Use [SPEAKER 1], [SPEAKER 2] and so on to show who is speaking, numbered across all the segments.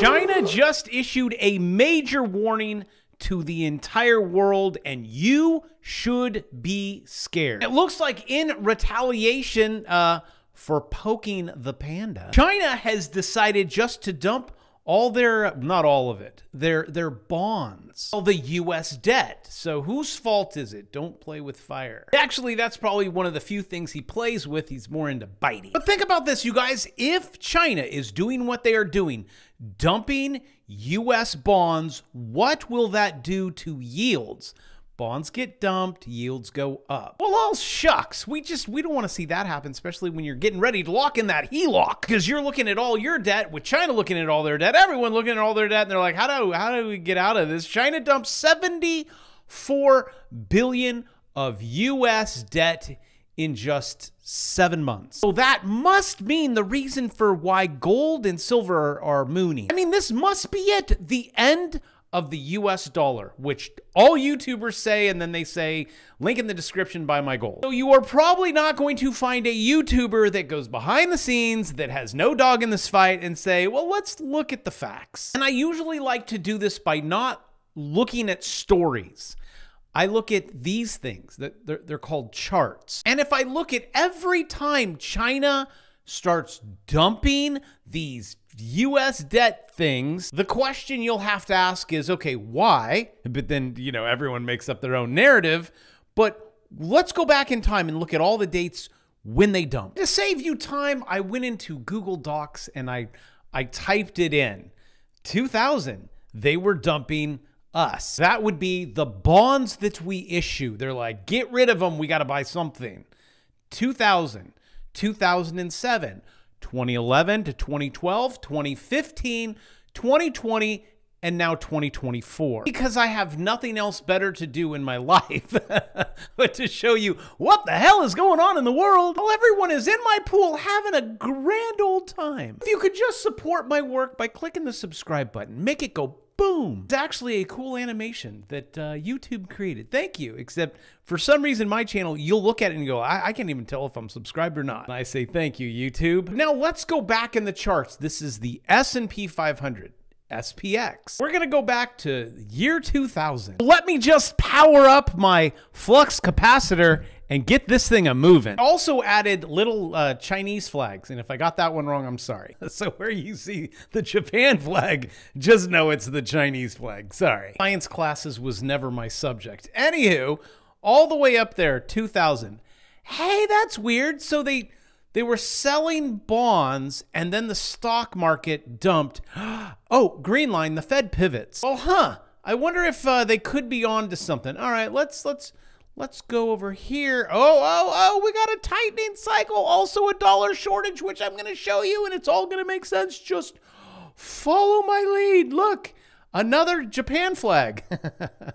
[SPEAKER 1] China just issued a major warning to the entire world, and you should be scared. It looks like in retaliation uh, for poking the panda, China has decided just to dump all their not all of it their their bonds. All the US debt. So whose fault is it? Don't play with fire. Actually that's probably one of the few things he plays with. He's more into biting. But think about this you guys. If China is doing what they are doing dumping US bonds what will that do to yields bonds get dumped, yields go up. Well, all shucks. We just we don't want to see that happen, especially when you're getting ready to lock in that HELOC because you're looking at all your debt with China looking at all their debt, everyone looking at all their debt, and they're like, how do how do we get out of this? China dumped 74 billion of US debt in just seven months. So that must mean the reason for why gold and silver are, are mooning. I mean, this must be it. The end of the US dollar, which all YouTubers say, and then they say, link in the description buy my gold. So you are probably not going to find a YouTuber that goes behind the scenes, that has no dog in this fight, and say, well, let's look at the facts. And I usually like to do this by not looking at stories. I look at these things that they're called charts. And if I look at every time China starts dumping these US debt things, the question you'll have to ask is okay, why? But then, you know, everyone makes up their own narrative. But let's go back in time and look at all the dates when they dumped. To save you time, I went into Google Docs and I I typed it in. 2000, they were dumping us. That would be the bonds that we issue. They're like, get rid of them, we got to buy something. 2000, 2007, 2011 to 2012, 2015, 2020, and now 2024. Because I have nothing else better to do in my life but to show you what the hell is going on in the world while everyone is in my pool having a grand old time. If you could just support my work by clicking the subscribe button, make it go boom. It's actually a cool animation that uh, YouTube created. Thank you. Except for some reason, my channel, you'll look at it and go, I, I can't even tell if I'm subscribed or not. And I say, thank you, YouTube. Now let's go back in the charts. This is the S&P 500. SPX. We're going to go back to year 2000. Let me just power up my flux capacitor and get this thing a moving. Also added little uh, Chinese flags, and if I got that one wrong, I'm sorry. So where you see the Japan flag, just know it's the Chinese flag. Sorry. Science classes was never my subject. Anywho, all the way up there, 2000. Hey, that's weird. So they they were selling bonds and then the stock market dumped. Oh, green line, the Fed pivots. Oh, huh. I wonder if uh, they could be on to something. All right, let's let's Let's go over here. Oh, oh, oh, we got a tightening cycle. Also a dollar shortage, which I'm going to show you, and it's all going to make sense. Just follow my lead. Look, another Japan flag.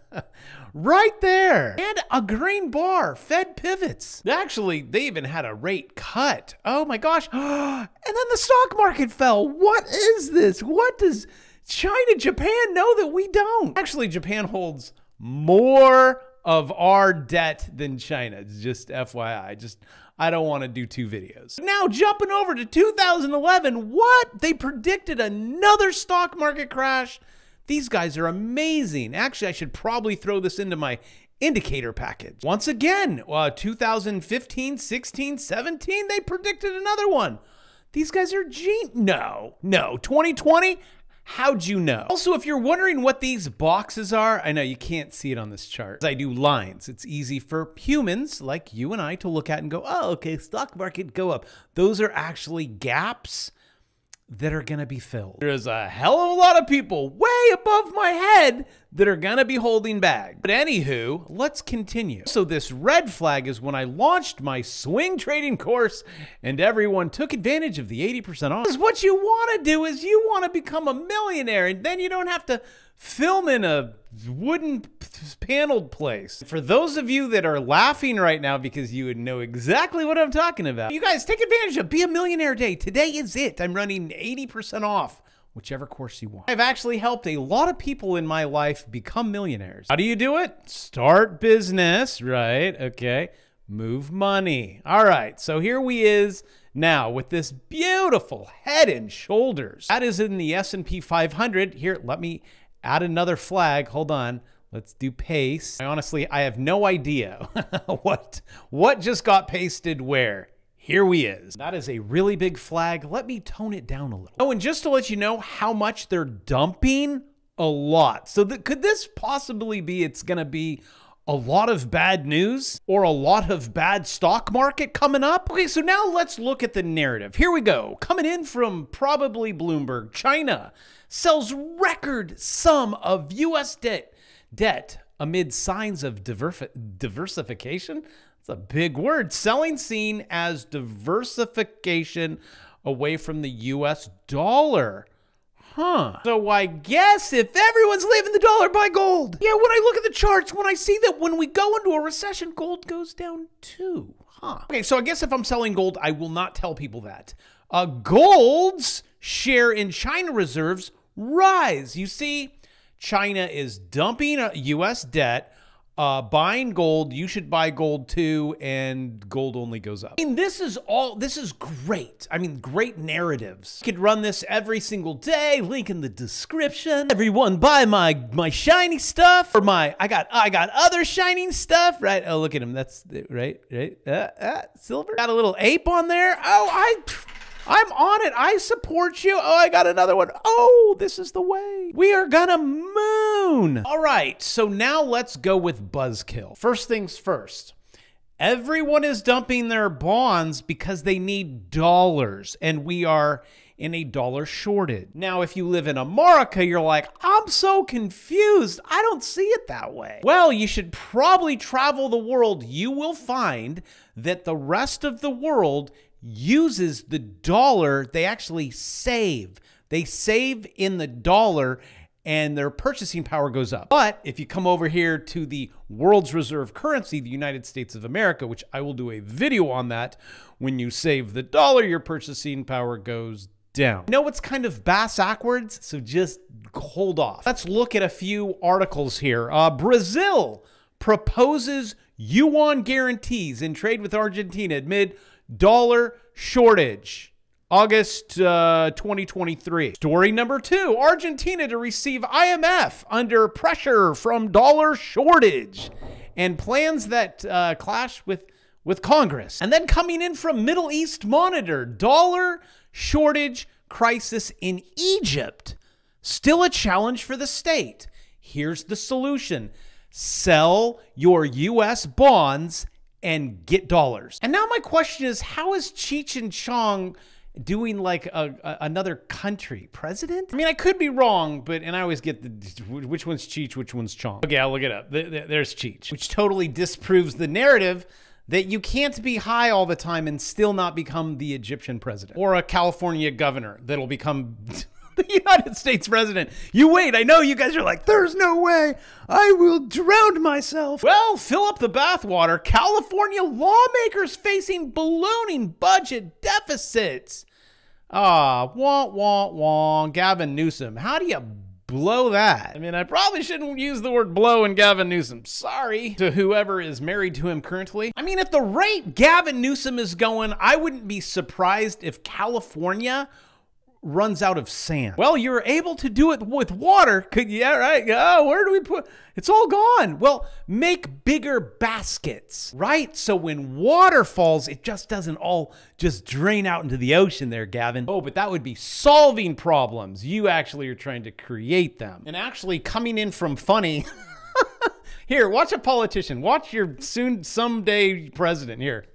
[SPEAKER 1] right there. And a green bar. Fed pivots. Actually, they even had a rate cut. Oh my gosh. and then the stock market fell. What is this? What does China, Japan know that we don't? Actually, Japan holds more of our debt than China. It's just FYI. Just I don't want to do two videos. Now jumping over to 2011, what? They predicted another stock market crash. These guys are amazing. Actually, I should probably throw this into my indicator package. Once again, uh, 2015, 16, 17, they predicted another one. These guys are gene. No, no. 2020, How'd you know? Also, if you're wondering what these boxes are, I know you can't see it on this chart. I do lines. It's easy for humans like you and I to look at and go, oh, okay, stock market go up. Those are actually gaps that are going to be filled. There's a hell of a lot of people way above my head that are going to be holding back. But anywho, let's continue. So this red flag is when I launched my swing trading course and everyone took advantage of the 80% off. Because what you want to do is you want to become a millionaire and then you don't have to film in a wooden paneled place. For those of you that are laughing right now because you would know exactly what I'm talking about, you guys take advantage of Be a Millionaire Day. Today is it. I'm running 80% off whichever course you want. I've actually helped a lot of people in my life become millionaires. How do you do it? Start business, right? Okay. Move money. All right. So here we is now with this beautiful head and shoulders. That is in the S&P 500. Here, let me add another flag. Hold on. Let's do paste. I honestly, I have no idea what what just got pasted where. Here we is. That is a really big flag. Let me tone it down a little. Oh, and just to let you know how much they're dumping, a lot. So th could this possibly be it's going to be a lot of bad news or a lot of bad stock market coming up. Okay, so now let's look at the narrative. Here we go. Coming in from probably Bloomberg, China sells record sum of US debt debt amid signs of diversification. It's a big word. Selling seen as diversification away from the US dollar. Huh. So I guess if everyone's leaving the dollar, buy gold. Yeah, when I look at the charts, when I see that when we go into a recession, gold goes down too. Huh. Okay, so I guess if I'm selling gold, I will not tell people that. Uh, gold's share in China reserves rise. You see, China is dumping U.S. debt uh, buying gold, you should buy gold too, and gold only goes up. I mean, this is all, this is great. I mean, great narratives. You could run this every single day, link in the description. Everyone buy my, my shiny stuff or my, I got, I got other shining stuff, right? Oh, look at him. That's right, right. Uh, uh, silver. Got a little ape on there. Oh, I, I'm on it. I support you. Oh, I got another one. Oh, this is the way. We are gonna moon. All right, so now let's go with Buzzkill. First things first. Everyone is dumping their bonds because they need dollars, and we are in a dollar shortage. Now, if you live in America, you're like, I'm so confused. I don't see it that way. Well, you should probably travel the world. You will find that the rest of the world uses the dollar, they actually save. They save in the dollar and their purchasing power goes up. But if you come over here to the world's reserve currency, the United States of America, which I will do a video on that, when you save the dollar, your purchasing power goes down. Know it's kind of bass backwards, so just hold off. Let's look at a few articles here. Uh, Brazil proposes yuan guarantees in trade with Argentina amid dollar shortage. August uh, 2023. Story number two Argentina to receive IMF under pressure from dollar shortage and plans that uh, clash with, with Congress. And then coming in from Middle East Monitor dollar shortage crisis in Egypt. Still a challenge for the state. Here's the solution sell your U.S. bonds and get dollars. And now my question is, how is Cheech and Chong doing like a, a, another country president? I mean, I could be wrong, but and I always get the which one's Cheech, which one's Chong. Okay, I'll look it up. There's Cheech, which totally disproves the narrative that you can't be high all the time and still not become the Egyptian president or a California governor that'll become the United States president. You wait, I know you guys are like, there's no way. I will drown myself. Well, fill up the bathwater. California lawmakers facing ballooning budget deficits. Ah, wah, wah, wah. Gavin Newsom. How do you blow that. I mean, I probably shouldn't use the word blow in Gavin Newsom. Sorry to whoever is married to him currently. I mean, at the rate Gavin Newsom is going, I wouldn't be surprised if California runs out of sand. Well, you're able to do it with water. Could yeah, right? Oh, where do we put? It's all gone. Well, make bigger baskets, right? So when water falls, it just doesn't all just drain out into the ocean there, Gavin. Oh, but that would be solving problems. You actually are trying to create them. And actually coming in from funny. Here, watch a politician. Watch your soon someday president here.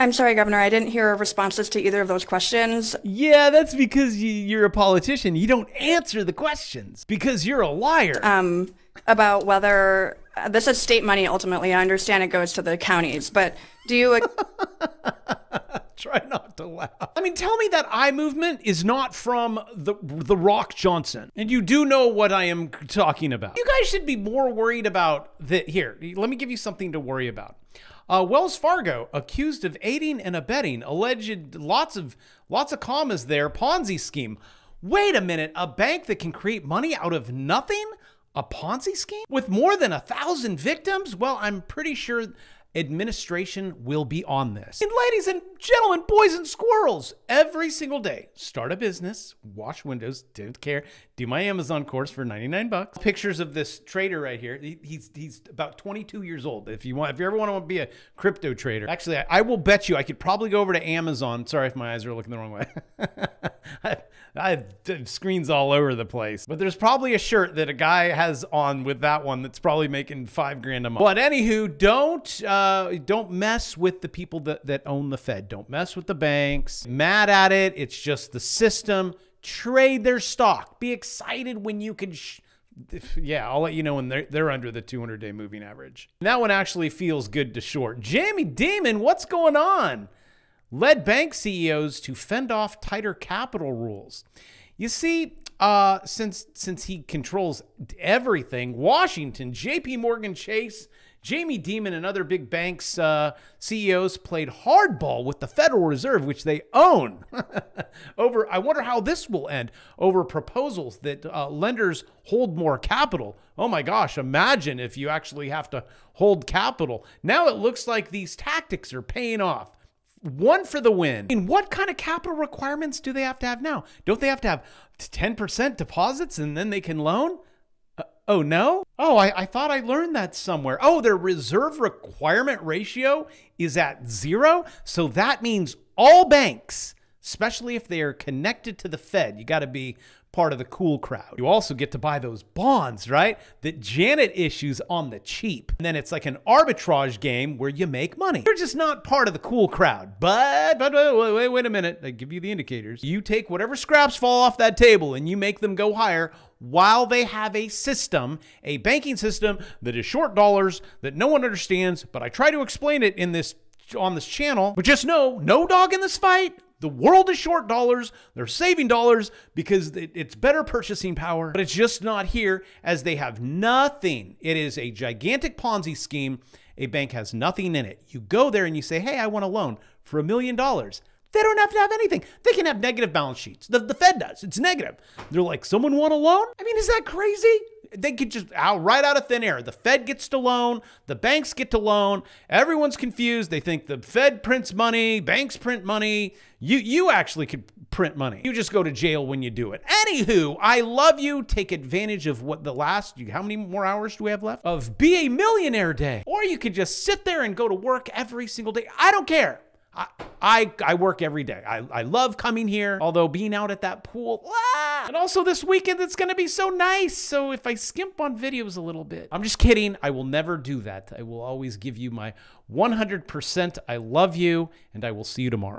[SPEAKER 2] I'm sorry, Governor. I didn't hear responses to either of those questions.
[SPEAKER 1] Yeah, that's because you, are a politician. You don't answer the questions because you're a liar.
[SPEAKER 2] Um, about whether uh, this is state money. Ultimately, I understand it goes to the counties, but do you?
[SPEAKER 1] Try not to laugh. I mean, tell me that eye movement is not from the the Rock Johnson, and you do know what I am talking about. You guys should be more worried about that. Here, let me give you something to worry about. Uh, Wells Fargo accused of aiding and abetting alleged lots of lots of commas there Ponzi scheme. Wait a minute, a bank that can create money out of nothing? A Ponzi scheme with more than a thousand victims? Well, I'm pretty sure administration will be on this. And ladies and gentlemen, boys and squirrels, every single day, start a business, wash windows, don't care, do my Amazon course for 99 bucks. Pictures of this trader right here. He, he's he's about 22 years old. If you want if you ever want to be a crypto trader. Actually, I, I will bet you I could probably go over to Amazon. Sorry if my eyes are looking the wrong way. I, screens all over the place. But there's probably a shirt that a guy has on with that one that's probably making 5 grand a month. But anywho, don't uh, don't mess with the people that, that own the Fed. Don't mess with the banks. Mad at it. It's just the system. Trade their stock. Be excited when you can. yeah, I'll let you know when they're, they're under the 200 day moving average. That one actually feels good to short. Jamie Dimon, what's going on? Led bank CEOs to fend off tighter capital rules. You see, uh, since since he controls everything, Washington, J.P. Morgan Chase, Jamie Dimon and other big banks uh, CEOs played hardball with the Federal Reserve, which they own, over. I wonder how this will end over proposals that uh, lenders hold more capital. Oh my gosh! Imagine if you actually have to hold capital. Now it looks like these tactics are paying off one for the win. I mean, what kind of capital requirements do they have to have now? Don't they have to have 10% deposits and then they can loan? Uh, oh, no? Oh, I, I thought I learned that somewhere. Oh, their reserve requirement ratio is at zero. So that means all banks, especially if they are connected to the Fed, you got to be part of the cool crowd. You also get to buy those bonds, right? That Janet issues on the cheap. And then it's like an arbitrage game where you make money. You're just not part of the cool crowd. But, but wait, wait, wait a minute. I give you the indicators. You take whatever scraps fall off that table and you make them go higher while they have a system, a banking system that is short dollars that no one understands, but I try to explain it in this on this channel. But just know, no dog in this fight. The world is short dollars. They're saving dollars because it's better purchasing power, but it's just not here as they have nothing. It is a gigantic Ponzi scheme. A bank has nothing in it. You go there and you say, hey, I want a loan for a million dollars. They don't have to have anything. They can have negative balance sheets. The, the Fed does. It's negative. They're like, someone want a loan? I mean, is that crazy? They could just out right out of thin air. The Fed gets to loan, the banks get to loan. Everyone's confused. They think the Fed prints money, banks print money. You you actually could print money. You just go to jail when you do it. Anywho, I love you. Take advantage of what the last you how many more hours do we have left of be a millionaire day? Or you could just sit there and go to work every single day. I don't care. I, I, I work every day. I, I love coming here, although being out at that pool, ah! And also this weekend it's gonna be so nice. So if I skimp on videos a little bit, I'm just kidding. I will never do that. I will always give you my 100%. I love you, and I will see you tomorrow.